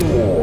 Yeah.